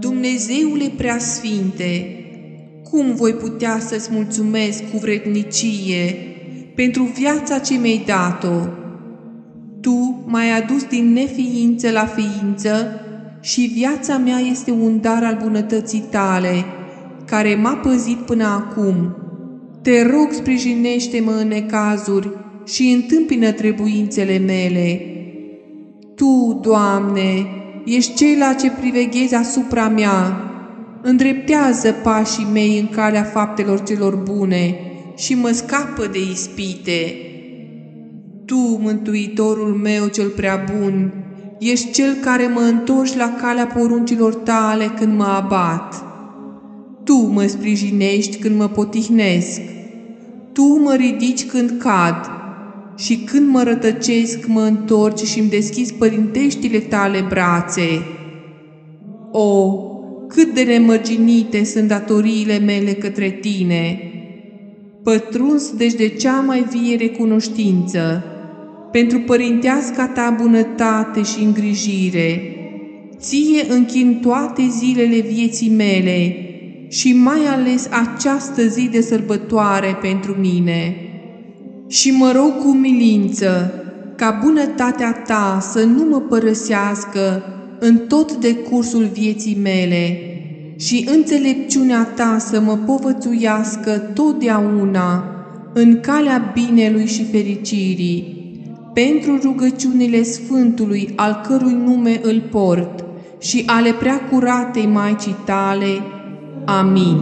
Dumnezeule preasfinte, cum voi putea să-ți mulțumesc cu vrednicie pentru viața ce mi-ai dat-o? Tu m-ai adus din neființă la ființă și viața mea este un dar al bunătății tale, care m-a păzit până acum. Te rog, sprijinește-mă în necazuri și întâmpină trebuințele mele. Tu, Doamne, ești cel ce priveghezi asupra mea. Îndreptează pașii mei în calea faptelor celor bune și mă scapă de ispite. Tu, Mântuitorul meu cel prea bun, ești cel care mă întorci la calea poruncilor tale când mă abat. Tu mă sprijinești când mă potihnesc. Tu mă ridici când cad și când mă rătăcesc, mă întorci și îmi deschizi părinteștile tale brațe. O, cât de nemărginite sunt datoriile mele către tine! Pătruns deci de cea mai vie recunoștință, pentru părinteasca ta bunătate și îngrijire. Ție închin toate zilele vieții mele și mai ales această zi de sărbătoare pentru mine. Și mă rog cu milință ca bunătatea ta să nu mă părăsească în tot decursul vieții mele și înțelepciunea ta să mă povățuiască totdeauna în calea binelui și fericirii, pentru rugăciunile Sfântului al cărui nume îl port și ale prea curatei Maicii tale. Amin.